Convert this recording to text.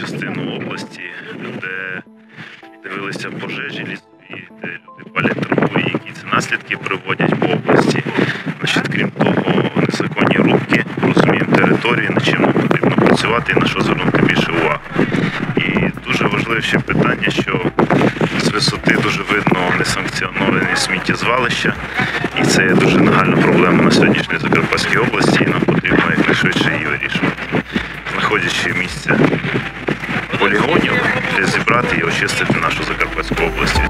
частину області, де дивилися пожежі лісові, де люди палять траву, які це наслідки приводять по області. Значить, крім того, незаконні рубки, розуміємо території, над чим нам потрібно працювати і на що звернути більше уваги. І дуже важливе питання, що з висоти дуже видно несанкціоновані сміттєзвалища, і це є дуже нагальна проблема на сьогоднішній Закарпатській області, і нам потрібно якнайшвидше її вирішувати. Знаходячи місце полігонів, де зібрати і очистити нашу Закарпатську область.